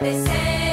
They say